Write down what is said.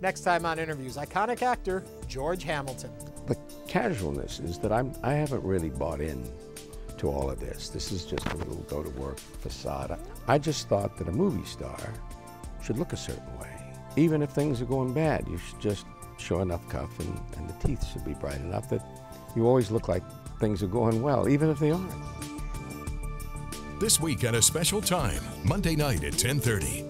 Next time on InnerVIEWS, iconic actor George Hamilton. The casualness is that I'm, I haven't really bought in to all of this. This is just a little go to work facade. I just thought that a movie star should look a certain way. Even if things are going bad, you should just show enough cuff and, and the teeth should be bright enough that you always look like things are going well, even if they aren't. This week at a special time, Monday night at 1030.